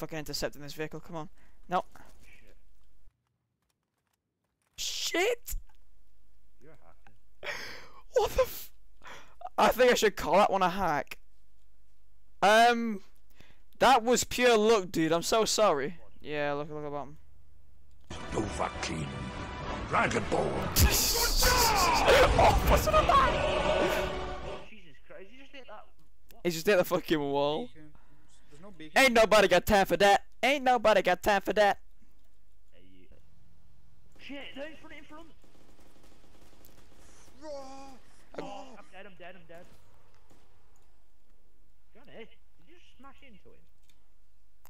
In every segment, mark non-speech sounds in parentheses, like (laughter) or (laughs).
fucking intercepting this vehicle. Come on. No. Shit. Shit! You're a hacker. What the f- I think I should call that one a hack. Um, that was pure luck, dude. I'm so sorry. Yeah, look, look at bottom. Dovahkiin. Dragonborn. oh, what's on that? Jesus Christ, you just hit that. What? He just hit the fucking wall. Beacon. There's no beacon. Ain't nobody got time for that. Ain't nobody got time for that. Hey. Shit, they're in front, in front. Roar! Oh, Oh! I'm dead, I'm dead, I'm dead. Johnny, did you smash into him?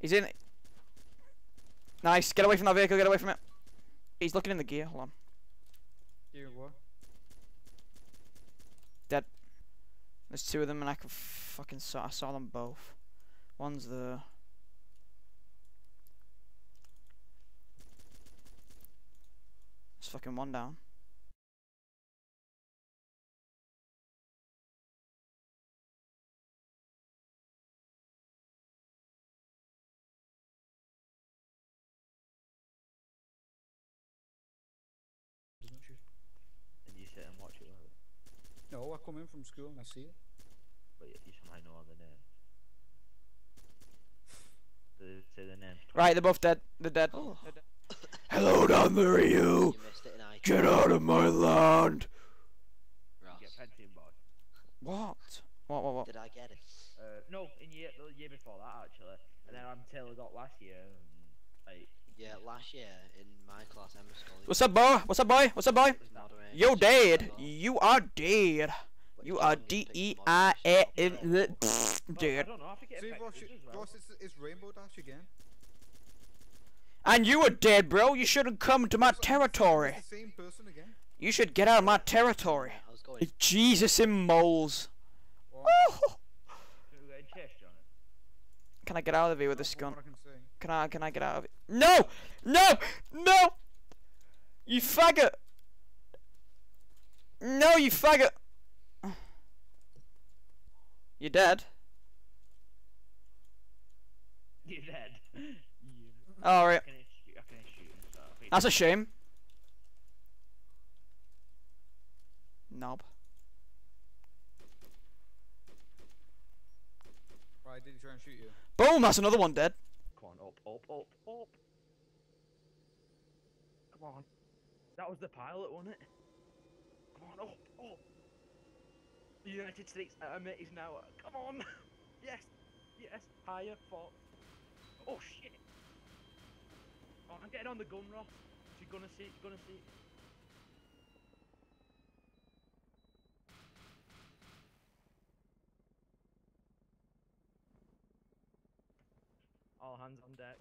He's in. Nice. Get away from that vehicle. Get away from it. He's looking in the gear. Hold on. Gear what? Dead. There's two of them, and I can fucking saw. I saw them both. One's the. There's fucking one down. And you sit and watch it, No, I come in from school and I see it. but you you somehow know all the names. They say the names. Right, they're both dead. They're dead. Oh. They're dead. (laughs) Hello down there, you. You missed it and Get out of my land. Get Ross. What? What? What? What? did I get it? Uh, no, in year the year before that actually, and then until I got last year, and, like Yeah, last year in my class, Emma Scully What's up, boy? What's up, boy? What's up, boy? was moderating. Yo, dead. You are dead. You are didn't D get E picked I A moderation. N. well, I Dead. don't know. I think it See, Ross, you- well. Ross it's, it's Rainbow Dash again. And you are dead, bro. You shouldn't come to my It's- it's- territory. It's the same person again. You should get out of my territory. Yeah, I was going. Jesus in moles. Or, Oh. We're getting chased, Johnny. Can I get out of here with this gun? I can. Can I? Can I get out of it? No! No! No! You faggot! No, you faggot! (sighs) You're dead. You're dead. yeah. Oh, Alright. I can shoot. I can shoot. him, So That's a shame. Knob. Right, did he try and shoot you? Boom! That's another one dead. Come on, up, up, up, up. Come on. That was the pilot, wasn't it? Come on, up, up. The United States Army is now. Come on. (laughs) yes, yes. Higher, four. Oh shit. Oh, I'm getting on the gun, Ross. You're gonna see it. You're gonna see it. All hands on deck.